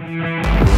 Música